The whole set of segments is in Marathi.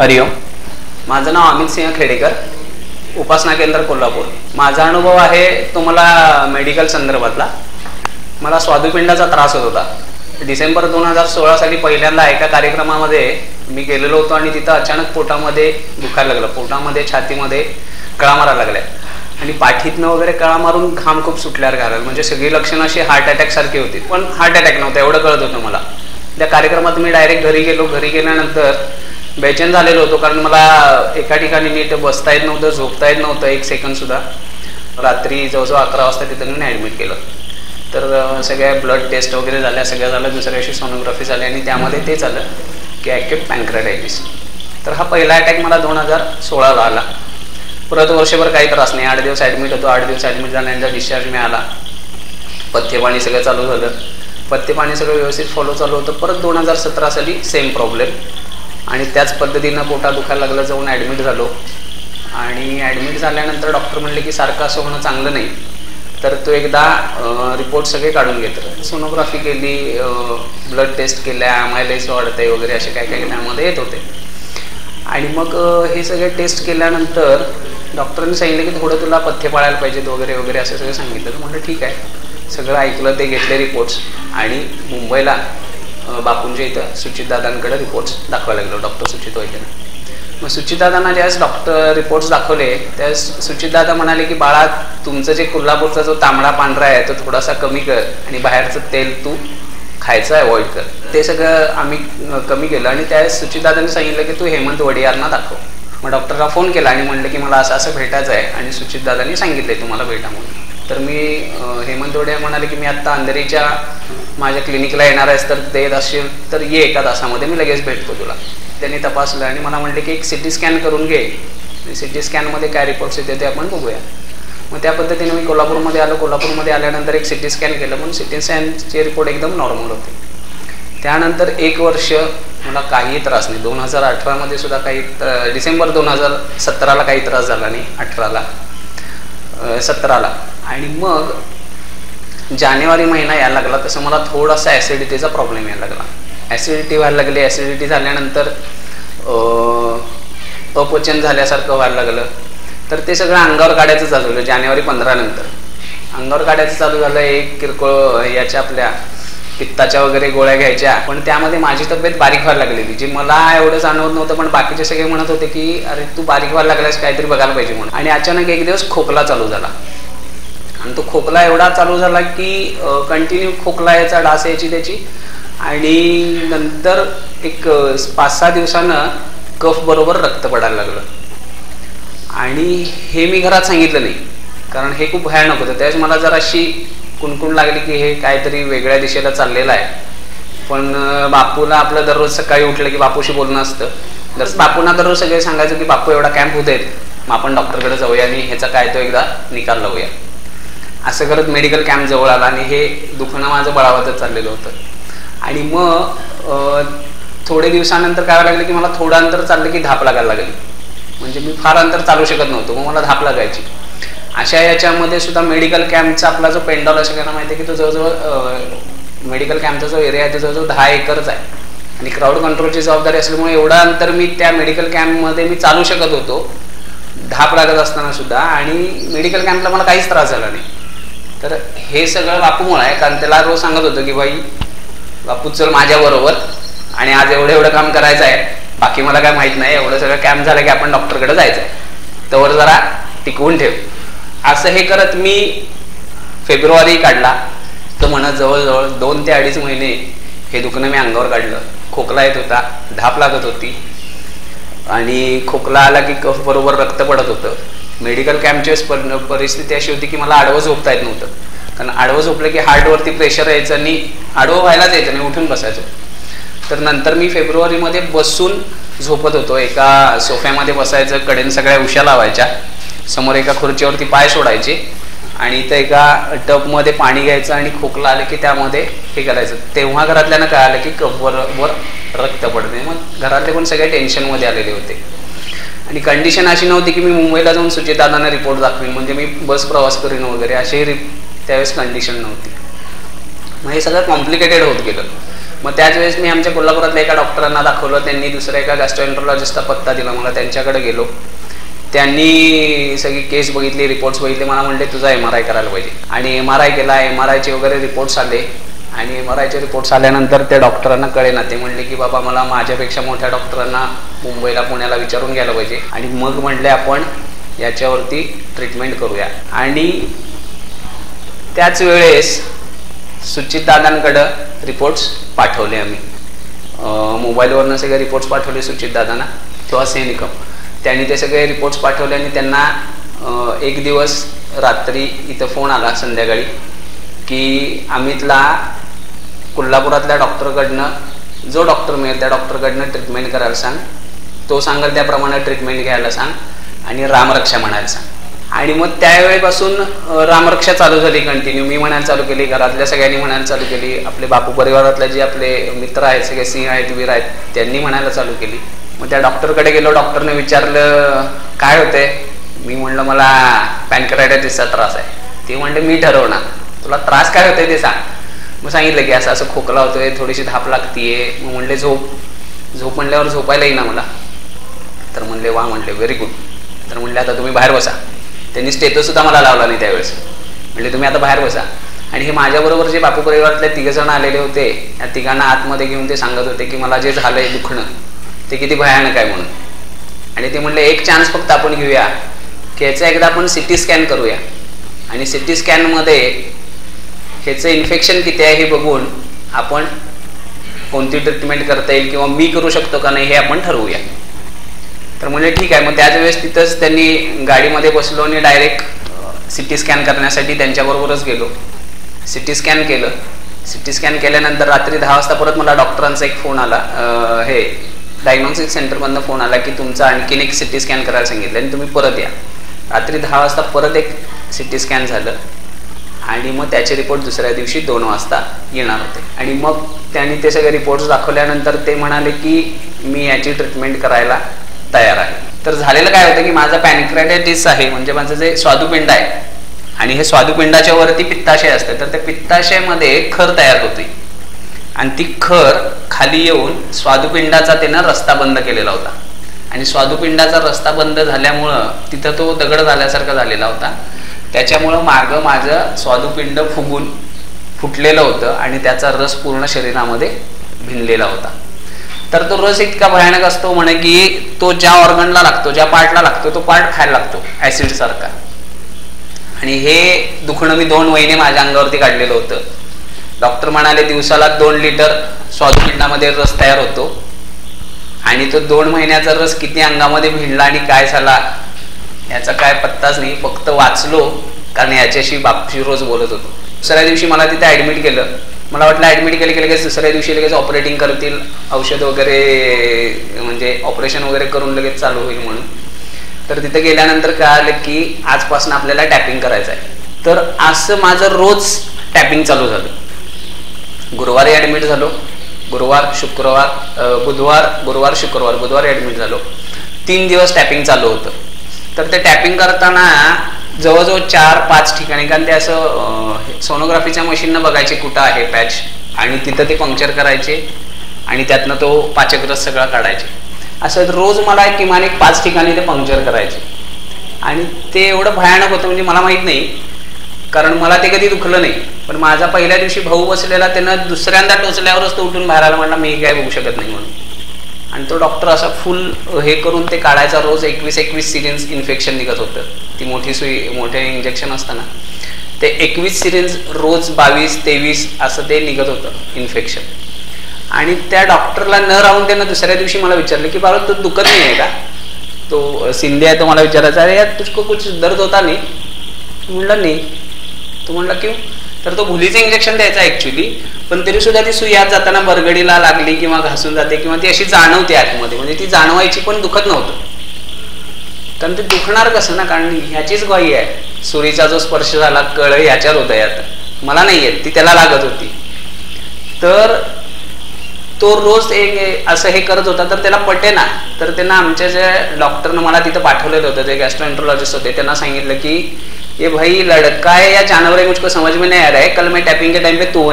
हरिओम माझं नाव अमित सिंह खेडेकर उपासना केंद्र कोल्हापूर. माझा अनुभव आहे तो मला मेडिकल संदर्भातला. मला स्वादुपिंडाचा त्रास होत होता. डिसेंबर दोन हजार सोळा साली पहिल्यांदा एका कार्यक्रमामध्ये मी गेलेलो होतो आणि तिथं अचानक पोटामध्ये दुखायला लागलं. पोटामध्ये छातीमध्ये कळा मारायला लागल्या. आणि पाठीतनं वगैरे कळा मारून घाम खूप सुटल्यावर घालायला म्हणजे सगळी लक्षणं अशी हार्ट अटॅक सारखी होती. पण हार्ट अटॅक नव्हतं एवढं कळत होतं मला. त्या कार्यक्रमात मी डायरेक्ट घरी गेलो. घरी गेल्यानंतर बेचैन झालेलो होतो कारण मला एका ठिकाणी नीट बसता येत नव्हतं झोपता येत नव्हतं एक सेकंड सुद्धा. रात्री जवळजवळ अकरा वाजता तिथं मी ॲडमिट केलं. तर सगळ्या ब्लड टेस्ट वगैरे झाल्या सगळ्या झालं दुसऱ्या दिवशी सोनोग्राफी झाली आणि त्यामध्ये ते झालं की ॲक्युट पँक्रेटायटिस तर हा पहिला अटॅक मला दोन हजार सोळाला आला. परत वर्षभर काही त्रास नाही. आठ दिवस ॲडमिट होतो. आठ दिवस ॲडमिट झाल्यानंतर डिस्चार्ज मिळाला. पथ्यपाणी सगळं चालू झालं. पथ्यपाणी सगळं व्यवस्थित फॉलो चालू होतं. परत दोन हजार सतरा साली सेम प्रॉब्लेम आणि त्याच पद्धतीनं पोटा दुखायला लागलं जाऊन ॲडमिट झालो. आणि ॲडमिट झाल्यानंतर डॉक्टर म्हणले की सारखं असं होणं चांगलं नाही. तर तो एकदा रिपोर्ट सगळे काढून घेतलं. सोनोग्राफी केली ब्लड टेस्ट केल्या एमायलाईस वाढते वगैरे असे काय काही त्यामध्ये येत होते. आणि मग हे सगळे टेस्ट केल्यानंतर डॉक्टरांनी सांगितलं की थोडं तुला पथ्य पाळायला पाहिजेत वगैरे वगैरे असं सगळं सांगितलं. तर म्हटलं ठीक आहे. सगळं ऐकलं ते घेतले रिपोर्ट्स आणि मुंबईला बापूंच्या इथं सुचितदादांकडे रिपोर्ट्स दाखवायला लागलो डॉक्टर सुचित वैद्यना. मग सुचितदादांना ज्यावेळेस डॉक्टर रिपोर्ट्स दाखवले त्यावेळेस सुचितदादा म्हणाले की बाळा तुमचं जे कोल्हापूरचा जो तांबडा पांढरा आहे तो थोडासा कमी कर आणि बाहेरचं तेल तू खायचं अवॉइड कर. ते सगळं आम्ही कमी केलं आणि त्यावेळेस सुचितदादांनी सांगितलं की तू हेमंत वडियारना दाखव. मग डॉक्टरला फोन केला आणि म्हणलं की मला असं असं भेटायचं आहे. आणि सुचितदादांनी सांगितलं तुम्हाला भेटा म्हणून. तर मी हेमंत वडिया म्हणाले की मी आत्ता अंधेरीच्या माझ्या क्लिनिकला येणार आहेस तर ते येत असशील तर ये एका तासामध्ये मी लगेच भेटतो तुला. त्यांनी तपासलं आणि मला म्हटले की एक सी टी स्कॅन करून घे. सी टी स्कॅनमध्ये काय रिपोर्ट्स येते ते आपण बघूया. मग त्या पद्धतीने मी कोल्हापूरमध्ये आलो. कोल्हापूरमध्ये आल्यानंतर एक सी टी स्कॅन केलं. म्हणून सी टी स्कॅनचे रिपोर्ट एकदम नॉर्मल होते. त्यानंतर एक वर्ष मला काही त्रास नाही. दोन हजार अठरामध्ये सुद्धा काही डिसेंबर दोन हजार सतराला काही त्रास झाला नाही अठराला सतराला. आणि मग जानेवारी महिना यायला लागला तसं मला थोडासा ॲसिडिटीचा प्रॉब्लेम यायला लागला. ॲसिडिटी व्हायला लागली ॲसिडिटी झाल्यानंतर अपचन झाल्यासारखं व्हायला लागलं. तर ते सगळं अंगावर काढायचं चालू झालं जानेवारी पंधरानंतर अंगावर काढायचं चालू झालं एक किरकोळ याच्या आपल्या पित्ताच्या वगैरे गोळ्या घ्यायच्या पण त्यामध्ये माझी तब्येत बारीक व्हायला लागलेली जी मला एवढं जाणवत नव्हतं पण बाकीचे सगळे म्हणत होते की अरे तू बारीक व्हायला लागल्यास काहीतरी बघायला पाहिजे म्हणून. आणि अचानक एक दिवस खोकला चालू झाला. आणि तो खोकला एवढा चालू झाला की कंटिन्यू खोकला याचा डास यायची त्याची. आणि नंतर एक पाच सहा दिवसानं कफ बरोबर रक्त पडायला लागलं. आणि हे मी घरात सांगितलं नाही कारण हे खूप भयानक होतं. त्यावेळेस मला जरा अशी कुणकुण लागली की हे काहीतरी वेगळ्या दिशेला चाललेलं आहे. पण बापूला आपलं दररोज सकाळी उठलं की बापूशी बोलणं असतं. जर बापूंना दररोज सगळे सांगायचं की बापू एवढा कॅम्प होत आहेत मग आपण डॉक्टरकडे जाऊया आणि ह्याचा काय तो एकदा निकाल लावूया. असं करत मेडिकल कॅम्प जवळ आला आणि हे दुखणं माझं बळावतच चाललेलं होतं. आणि मग थोडे दिवसानंतर काय लागलं की मला थोडं अंतर चाललं की धाप लागायला लागली. म्हणजे मी फार अंतर चालू शकत नव्हतो मग मला धाप लागायची. अशा याच्यामध्ये सुद्धा मेडिकल कॅम्पचा आपला जो पेंडॉल आहे सगळ्यांना माहिती आहे की तो जवळजवळ मेडिकल कॅम्पचा जो एरिया आहे तो जवळजवळ दहा एकरच आहे. आणि क्राऊड कंट्रोलची जबाबदारी असल्यामुळे एवढं अंतर मी त्या मेडिकल कॅम्पमध्ये मी चालू शकत होतो. धाप लागत असताना सुद्धा आणि मेडिकल कॅम्पला मला काहीच त्रास झाला नाही. तर हे सगळं बापूमुळं आहे. कारण त्याला रोज सांगत होतं की बाई बापू चल माझ्याबरोबर आणि आज एवढं एवढं काम करायचं आहे. बाकी मला काय माहीत नाही. एवढं सगळं कॅम्प झालं की आपण डॉक्टरकडे जायचं आहे. तर जरा टिकवून ठेव. असं हे करत मी फेब्रुवारी काढला. तर म्हणत जवळजवळ दोन ते अडीच महिने हे दुखणं मी अंगावर काढलं. खोकला येत होता. धाप लागत होती. आणि खोकला आला की कफ बरोबर रक्त पडत होतं. मेडिकल कॅम्पची परिस्थिती अशी होती की मला आडवं झोपता येत नव्हतं. कारण आडवं झोपलं की हार्टवरती प्रेशर यायचं आणि आडवं व्हायलाच यायचं आणि उठून बसायचो. तर नंतर मी फेब्रुवारीमध्ये बसून झोपत होतो. एका सोफ्यामध्ये बसायचं कडेन सगळ्या उशा लावायच्या. समोर एका खुर्चीवरती पाय सोडायचे आणि ते एका टबमध्ये पाणी घ्यायचं आणि खोकला आलं की त्यामध्ये हे करायचं. तेव्हा घरातल्यानं कळालं की कपवर वर रक्त पडते मग घरातले पण सगळे टेन्शनमध्ये आलेले होते. आणि कंडिशन अशी नव्हती की मी मुंबईला जाऊन सुचितदादांना रिपोर्ट दाखवीन. म्हणजे मी बस प्रवास करीन वगैरे अशी रि त्यावेळेस कंडिशन नव्हती. मग हे सगळं कॉम्प्लिकेटेड होत गेलं. मग त्याच वेळेस मी आमच्या कोल्हापुरातल्या एका डॉक्टरांना दाखवलं. त्यांनी दुसऱ्या एका गॅस्ट्रोएंट्रोलॉजिस्टचा पत्ता दिला. मला त्यांच्याकडे गेलो. त्यांनी सगळी केस बघितली रिपोर्ट्स बघितले. मला म्हणले तुझा एम आर आय करायला पाहिजे. आणि एम आर आय केला. एम आर आयचे वगैरे रिपोर्ट्स आले. आणि एम आर आयचे रिपोर्ट्स आल्यानंतर त्या डॉक्टरांना कळे ना. ते म्हणले की बाबा मला माझ्यापेक्षा मोठ्या डॉक्टरांना मुंबईला पुण्याला विचारून घ्यायला पाहिजे. आणि मग म्हणले आपण याच्यावरती ट्रीटमेंट करूया. आणि त्याच वेळेस सुचित दादांकडं रिपोर्ट्स पाठवले आम्ही. मोबाईलवरनं सगळे रिपोर्ट्स पाठवले सुचित दादांना. किंवा सेनिकम त्यांनी ते सगळे रिपोर्ट्स पाठवले आणि त्यांना एक दिवस रात्री इथं फोन आला संध्याकाळी की अमितला कोल्हापुरातल्या डॉक्टरकडनं जो डॉक्टर मिळेल त्या डॉक्टरकडनं ट्रीटमेंट करायला सांग. तो सांगेल त्याप्रमाणे ट्रीटमेंट घ्यायला सांग आणि रामरक्षा म्हणायला सांग. आणि मग त्यावेळेपासून रामरक्षा चालू झाली कंटिन्यू मी म्हणायला चालू केली घरातल्या सगळ्यांनी म्हणायला चालू केली आपले बापू परिवारातले जे आपले मित्र आहेत सगळे सिंह आहेत वीर आहेत त्यांनी म्हणायला चालू केली. मग त्या डॉक्टरकडे गेलो डॉक्टरने विचारलं काय होते मी म्हणलं मला पॅनक्रायटायटिसचा त्रास आहे. ते म्हणले मी ठरवणार. तुला त्रास काय होतोय ते सांग. मग सांगितलं की असं असं खोकला होतोय थोडीशी धाप लागतीये. मग म्हणले झोप. झोप म्हणल्यावर झोपायला येईना मला. तर म्हणले वा म्हणले व्हेरी गुड. तर म्हणले आता तुम्ही बाहेर बसा. त्यांनी स्टेटस सुद्धा मला लावला नाही त्यावेळेस. म्हणले तुम्ही आता बाहेर बसा. आणि हे माझ्याबरोबर जे बापू परिवारातले तिघ जण आलेले होते या तिघांना आतमध्ये घेऊन ते सांगत होते की मला जे झालंय दुखणं ते किती भयानक आहे म्हणून. आणि ते म्हणले एक चान्स फक्त आपण घेऊया. की याचा एकदा आपण सिटी स्कॅन करूया. आणि सिटी स्कॅनमध्ये ह्याचं इन्फेक्शन किती आहे हे बघून आपण कोणती ट्रीटमेंट करता येईल किंवा मी करू शकतो का नाही हे आपण ठरवूया. तर म्हणजे ठीक आहे मग त्याच वेळेस तिथंच त्यांनी गाडीमध्ये बसलो आणि डायरेक्ट सिटी स्कॅन करण्यासाठी त्यांच्याबरोबरच गेलो. सिटी स्कॅन केलं. सिटी स्कॅन केल्यानंतर रात्री दहा वाजता परत मला डॉक्टरांचा एक फोन आला. हे डायग्नॉस्टिक सेंटरमधनं फोन आला की तुमचा आणखीन एक सिटी स्कॅन करायला सांगितलं आणि तुम्ही परत या. रात्री दहा वाजता परत एक सिटी स्कॅन झालं. आणि मग त्याचे रिपोर्ट दुसऱ्या दिवशी दोन वाजता येणार होते. आणि मग त्यांनी ते सगळे रिपोर्ट्स दाखवल्यानंतर ते म्हणाले की मी याची ट्रीटमेंट करायला तयार आहे. तर झालेलं काय होतं की माझा पॅनिक्रायटायटिस आहे म्हणजे माझं जे स्वादुपिंड आहे आणि हे स्वादुपिंडाच्या वरती पित्ताशय असते तर त्या पित्ताशयामध्ये खर तयार होते आणि ती खर खाली येऊन स्वादुपिंडाचा त्यानं रस्ता बंद केलेला होता. आणि स्वादुपिंडाचा रस्ता बंद झाल्यामुळं तिथं तो दगड झाल्यासारखा झालेला होता. त्याच्यामुळं मार्ग माझं स्वादुपिंड फुगून फुटलेलं होतं आणि त्याचा रस पूर्ण शरीरामध्ये भिनलेला होता. तर तो रस इतका भयानक असतो म्हणे की तो ज्या ऑर्गनला लागतो ज्या पार्टला लागतो तो पार्ट खायला लागतो ऍसिड सारखा. आणि हे दुखणं मी दोन महिने माझ्या अंगावरती काढलेलं होतं. डॉक्टर म्हणाले दिवसाला दोन लिटर स्वादुपिंडामध्ये रस तयार होतो. आणि तो दोन महिन्याचा रस किती अंगामध्ये भिडला आणि काय झाला याचा काय पत्ताच नाही फक्त वाचलो कारण याच्याशी बापशी रोज बोलत होतो. दुसऱ्या दिवशी मला तिथे ऍडमिट केलं. मला वाटलं ऍडमिट केलं की लगेच दुसऱ्या दिवशी लगेच ऑपरेटिंग करतील औषध वगैरे म्हणजे ऑपरेशन वगैरे करून लगेच चालू होईल म्हणून. तर तिथे गेल्यानंतर कळालं की आजपासून आपल्याला टॅपिंग करायचं आहे तर असं माझं रोज टॅपिंग चालू झालं. गुरुवारी ऍडमिट झालो. गुरुवार शुक्रवार बुधवार गुरुवार शुक्रवार बुधवारी ऍडमिट झालो. तीन दिवस टॅपिंग चालू होतं. तर ते टॅपिंग करताना जवळजवळ चार पाच ठिकाणी कारण ते असं सोनोग्राफीच्या मशीननं बघायचे कुठं आहे पॅच आणि तिथं ते पंक्चर करायचे आणि त्यातनं तो पाचकरस सगळा काढायचे. असं रोज मला किमान एक पाच ठिकाणी ते पंक्चर करायचे. आणि ते एवढं भयानक होतं म्हणजे मला माहीत नाही. कारण मला ते कधी दुखलं नाही. पण माझा पहिल्या दिवशी भाऊ बसलेला त्यानं दुसऱ्यांदा टोचल्यावरच तो उठून बाहेर आला. म्हणला मी काय बघू शकत नाही म्हणून. आणि तो डॉक्टर असा फुल हे करून ते काढायचा रोज एकवीस एकवीस सिरिंज इन्फेक्शन निघत होतं. ती मोठी सुई मोठे इंजेक्शन असताना. ते एकवीस सिरिंज रोज बावीस तेवीस असं ते निघत होतं इन्फेक्शन आणि त्या डॉक्टरला न राहून त्यानं दुसऱ्या दिवशी मला विचारलं की बाबा तो दुखत नाही आहे का? तो सिंधी आहे तो मला विचारायचा अरे यार तुझको कुछ दर्द होता नाही? म्हणलं नाही. तो म्हणला क्यू? तर तो भुलीचं इंजेक्शन द्यायचा ॲक्च्युली पण तरी सुद्धा ती सुई आत जाताना बरगडीला लागली किंवा घासून जाते किंवा ती अशी जाणवते आतमध्ये. म्हणजे ती जाणवायची पण दुखत नव्हतं. कारण ते दुखणार कसं ना? कारण ह्याचीच ग्वाही आहे. सुरीचा जो स्पर्श झाला कळ ह्याच्यावर हृदयात मला नाही येत. ती त्याला लागत होती. तर तो रोज एक असं हे करत होता तर त्याला पटे ना. तर त्यांना आमच्या जे डॉक्टरनं मला तिथं पाठवलेलं होतं जे गॅस्ट्रोएंट्रोलॉजिस्ट होते त्यांना सांगितलं की ये भाई लड़का है या जानवर है मुझको समझ में नहीं आ रहा है. कल मैं टैपिंग के टाइम पे तू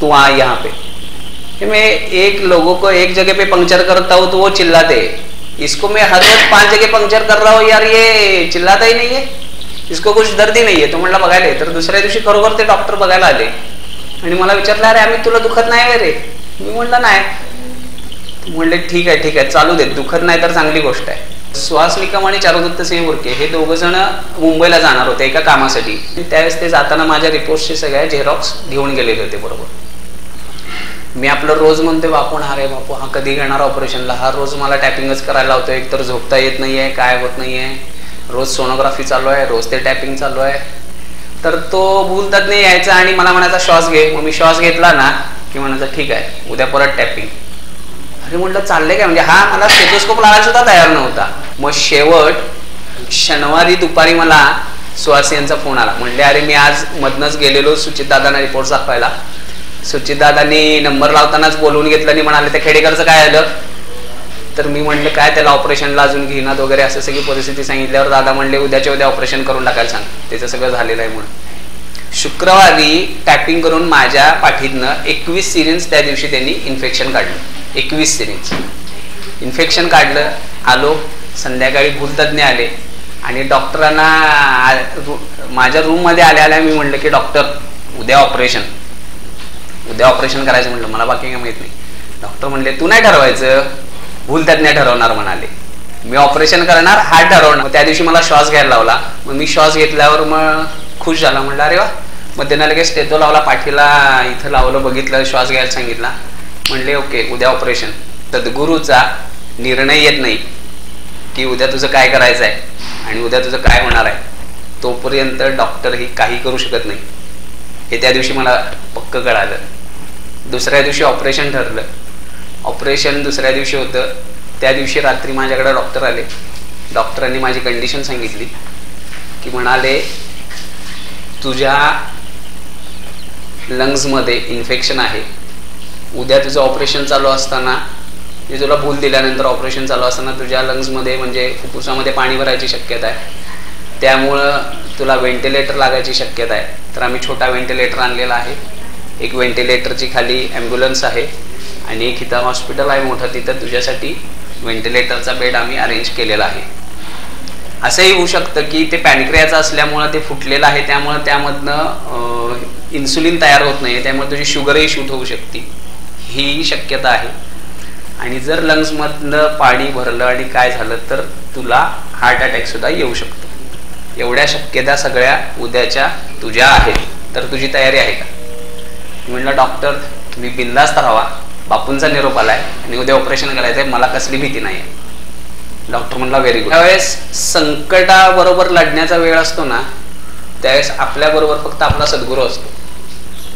तू आ यहाँ पे. मैं एक लोगों को एक जगह पे पंक्चर करता हूँ तो वो चिल्लाते इसको मैं हर रोज पांच जगह पंक्चर कर रहा हूँ यार ये चिल्लाता ही नहीं है। इसको कुछ दर्द ही है। तो म्हणला बघायला तर दुसऱ्या दिवशी खरोखर ते डॉक्टर बघायला आले. आणि मला विचारलं अरे आम्ही तुला दुखत नाही रे मी म्हणलं नाही. म्हणले ठीक आहे ठीक आहे चालू दे. दुखत नाही तर चांगली गोष्ट आहे. सुहास निकम आणि चारुदत्त सिंह बुरके हे दोघ जण मुंबईला जाणार होते एका कामासाठी. त्यावेळेस ते जाताना माझ्या रिपोर्टचे सगळ्या झेरॉक्स घेऊन गेलेले होते बरोबर. मी आपलं रोज म्हणते बापू हा रे बापू हा कधी घेणार ऑपरेशनला? हा रोज मला टॅपिंगच करायला लावतो एक तर झोपता येत नाहीये काय होत नाहीये. रोज सोनोग्राफी चालू आहे रोज ते टॅपिंग चालू आहे. तर तो भूलतज्ञ यायचा आणि मला म्हणायचा श्वास घे. मग मी श्वास घेतला ना की म्हणायचं ठीक आहे उद्या परत टॅपिंग अरे म्हटलं चाललंय काय? म्हणजे हा मला स्टेथोस्कोप लावायला सुद्धा तयार नव्हता. मग शेवट शनिवारी दुपारी मला सुहास यांचा फोन आला. म्हणले अरे मी आज मधनच गेलेलो सुचितदादांना रिपोर्ट दाखवायला. सुचितदादांनी नंबर लावतानाच बोलवून घेतलं आणि म्हणाले त्या खेडेकरचं काय आलं? तर मी म्हणलं काय त्याला ऑपरेशनला अजून घेण्यात वगैरे असं सगळी परिस्थिती सांगितल्यावर दादा म्हणले उद्याच्या उद्या ऑपरेशन करून टाकायला सांग. त्याचं सगळं झालेलं आहे म्हणून. शुक्रवारी टॅपिंग करून माझ्या पाठीतनं एकवीस सिरिंज त्या दिवशी त्यांनी इन्फेक्शन काढलं. एकवीस सिरिंज इन्फेक्शन काढलं आलो संध्याकाळी भूलतज्ञ आले आणि डॉक्टरांना माझ्या रूममध्ये आल्या आल्या मी म्हणलं की डॉक्टर उद्या ऑपरेशन उद्या ऑपरेशन करायचं म्हटलं मला बाकी काय माहीत नाही. डॉक्टर म्हणले तू नाही ठरवायचं. भूलतज्ञ ठरवणार म्हणाले. मी ऑपरेशन करणार हा ठरवणार. त्या दिवशी मला श्वास घ्यायला लावला. मग मी श्वास घेतल्यावर मग खुश झाला म्हणलं अरे वा मग त्यांना लगेच स्टेतो लावला पाठीला इथं लावलं बघितलं श्वास घ्यायला सांगितला. म्हणले ओके उद्या ऑपरेशन. सद्गुरूचा निर्णय येत नाही की उद्या तुझं काय करायचं आहे आणि उद्या तुझं काय होणार आहे. तोपर्यंत डॉक्टर ही काही करू शकत नाही. हे त्या दिवशी मला पक्क कळालं. दुसऱ्या दिवशी ऑपरेशन ठरलं. ऑपरेशन दुसऱ्या दिवशी होतं. त्या दिवशी रात्री माझ्याकडे डॉक्टर आले. डॉक्टरांनी माझी कंडिशन सांगितली की म्हणाले तुझ्या लंग्समध्ये इन्फेक्शन आहे. उद्या तुझं ऑपरेशन चालू असताना जे तुला भूल दिल्यानंतर ऑपरेशन चालू असताना तुझ्या लंग्समध्ये म्हणजे फुफ्फुसामध्ये पाणी भरायची शक्यता आहे. त्यामुळं तुला व्हेंटिलेटर लागायची शक्यता आहे. तर आम्ही छोटा व्हेंटिलेटर आणलेला आहे. एक व्हेंटिलेटरची खाली ॲम्ब्युलन्स आहे आणि एक इथं हॉस्पिटल आहे मोठं. तिथं तुझ्यासाठी व्हेंटिलेटरचा बेड आम्ही अरेंज केलेला आहे. असंही होऊ शकतं की ते पॅनिक्रियाचं असल्यामुळं ते फुटलेलं आहे त्यामुळं त्यामधनं इन्सुलिन तयार होत नाही त्यामुळे तुझी शुगरही शूट होऊ शकते. ही शक्यता आहे. आणि जर लंग्समधनं पाणी भरलं आणि काय झालं तर तुला हार्ट अटॅक सुद्धा येऊ शकतो. एवढ्या शक्यता सगळ्या उद्याच्या तुझ्या आहेत. तर तुझी तयारी आहे का? म्हणलं डॉक्टर तुम्ही बिंदास्त राहा. बापूंचा निरोप आलाय आणि उद्या ऑपरेशन करायचंय. मला कसली भीती नाही आहे डॉक्टर म्हणला व्हेरी गुड त्यावेळेस संकटाबरोबर लढण्याचा वेळ असतो ना त्यावेळेस आपल्याबरोबर फक्त आपला सद्गुरू असतो.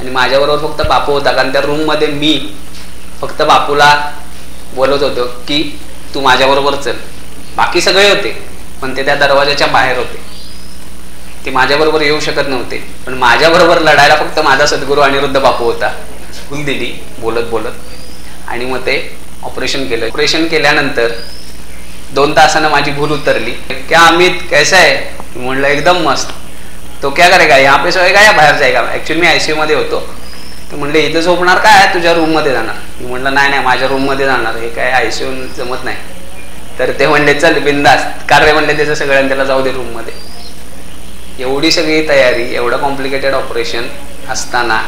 आणि माझ्याबरोबर फक्त बापू होता कारण त्या रूममध्ये मी फक्त बापूला बोलत होतो की तू माझ्याबरोबर चल. बाकी सगळे होते पण ते त्या दरवाजाच्या बाहेर होते. ते माझ्याबरोबर येऊ शकत नव्हते पण माझ्याबरोबर लढायला फक्त माझा सद्गुरू अनिरुद्ध बापू होता. फुल दिली बोलत बोलत आणि मग ते ऑपरेशन केलं. ऑपरेशन केल्यानंतर दोन तासानं माझी भूल उतरली. क्या अमित कैसा आहे म्हणलं एकदम मस्त. तो क्या करेगा? यहाँ पे सोएगा या बाहेर जायगा ऍक्च्युली मी आयसीयू मध्ये होतो. तर म्हणले इथं झोपणार काय तुझ्या रूममध्ये जाणार. मी म्हणलं नाही नाही माझ्या रूममध्ये जाणार. हे काय आयसीयू जमत नाही. तर ते म्हणले चल बिंदास. कार रे म्हणले त्याचं सगळ्यांना त्याला जाऊ दे रूममध्ये. एवढी सगळी तयारी एवढं कॉम्प्लिकेटेड ऑपरेशन असताना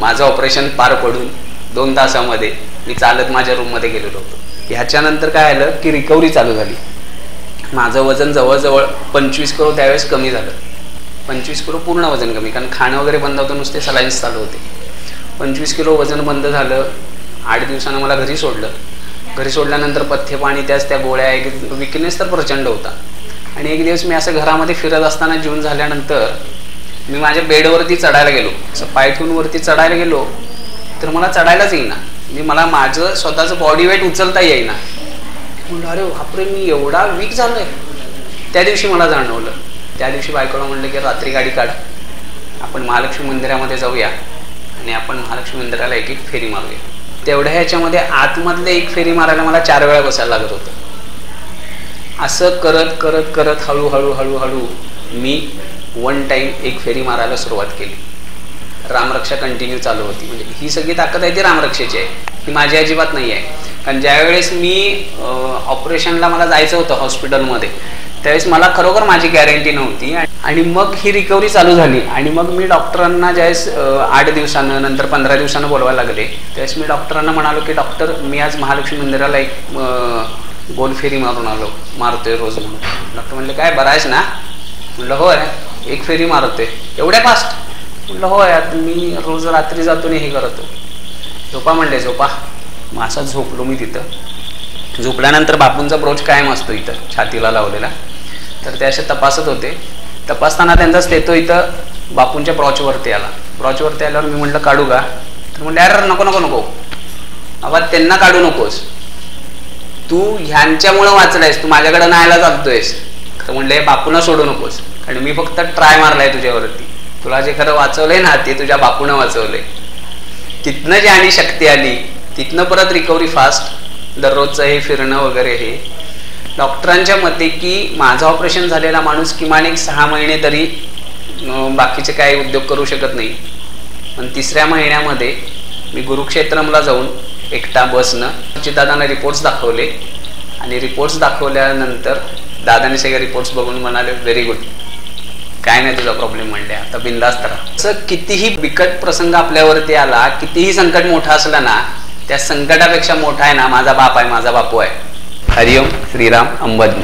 माझं ऑपरेशन पार पडून दोन तासामध्ये मी चालत माझ्या रूममध्ये गेलेलो होतो. ह्याच्यानंतर काय आलं की रिकव्हरी चालू झाली. माझं वजन जवळजवळ पंचवीस किलो त्यावेळेस कमी झालं. पंचवीस किलो पूर्ण वजन कमी कारण खाणं वगैरे बंद होतं नुसते सलाईन्स चालू होते. पंचवीस किलो वजन बंद झालं आठ दिवसानं मला घरी सोडलं. घरी सोडल्यानंतर पथ्य पाणी त्याच त्या गोळ्या एक विकनेस तर प्रचंड होता. आणि एक दिवस मी असं घरामध्ये फिरत असताना जीवन झाल्यानंतर मी माझ्या बेडवरती चढायला गेलो. असं पायथूनवरती चढायला गेलो तर मला चढायलाच येईना. मी मला माझं स्वतःचं बॉडी वेट उचलता येईना. म्हणलं अरे बापरे मी एवढा वीक झालोय. त्या दिवशी मला जाणवलं. त्या दिवशी बायकोला म्हणलं की रात्री गाडी काढ. आपण महालक्ष्मी मंदिरामध्ये जाऊया आणि आपण महालक्ष्मी मंदिराला एक एक फेरी मारूया. तेवढ्या ह्याच्यामध्ये आतमधले एक फेरी मारायला मला चार वेळा बसायला लागत होतं. असं करत करत करत हळूहळू हळूहळू मी वन टाईम एक फेरी मारायला सुरुवात केली. रामरक्षा कंटिन्यू चालू होती. म्हणजे ही सगळी ताकद आहे ती रामरक्षेची आहे. ही माझी अजिबात नाही आहे. कारण ज्यावेळेस मी ऑपरेशनला मला जायचं होतं हॉस्पिटलमध्ये त्यावेळेस मला खरोखर माझी गॅरंटी नव्हती. आणि मग ही रिकव्हरी चालू झाली. आणि मग मी डॉक्टरांना ज्यावेळेस आठ दिवसानं नंतर पंधरा दिवसानं बोलवायला लागले त्यावेळेस मी डॉक्टरांना म्हणालो की डॉक्टर मी आज महालक्ष्मी मंदिराला एक गोल फेरी मारून आलो मारतोय रोज म्हणून. डॉक्टर म्हणले काय बरं आहेस ना? म्हणलं होय एक फेरी मारतोय. एवढ्या फास्ट म्हणलं होय आता मी रोज रात्री जातो आणि हे करतो. झोपा म्हणले झोपा. मग असा झोपलो मी तिथं. झोपल्यानंतर बापूंचा ब्रोच कायम असतो इथं छातीला लावलेला. तर ते असे तपासत होते. तपासताना त्यांचा स्टेतो इथं बापूंच्या ब्रॉचवरती आला. ब्रॉचवरती आल्यावर मी म्हटलं काढू का? तर म्हणलं अरे नको नको नको. आबा त्यांना काढू नकोस. तू ह्यांच्यामुळं वाचलायस. तू माझ्याकडे न्यायला चालतोयस तर म्हणले बापूंना सोडू नकोस. कारण मी फक्त ट्राय मारलाय तुझ्यावरती. तुला जे खरं वाचवलंय ना ते तुझ्या बापूनं वाचवलंय. तिथनं जी आणि शक्ती आली तिथनं परत रिकव्हरी फास्ट दररोजचं हे फिरणं वगैरे हे. डॉक्टरांच्या मते की माझं ऑपरेशन झालेला माणूस किमान एक सहा महिने तरी बाकीचे काही उद्योग करू शकत नाही. पण तिसऱ्या महिन्यामध्ये मी गुरुक्षेत्रमला जाऊन एकटा बसनं दादांना रिपोर्ट्स दाखवले. आणि रिपोर्ट्स दाखवल्यानंतर दादाने सगळे रिपोर्ट्स बघून म्हणाले व्हेरी गुड काय नाही तुझा प्रॉब्लेम म्हणले आता बिंदास्त राहा. असं कितीही बिकट प्रसंग आपल्यावरती आला कितीही संकट मोठा असला ना त्या संकटापेक्षा मोठा आहे ना माझा बाप आहे माझा बापू आहे. हरिओम श्रीराम अंबदने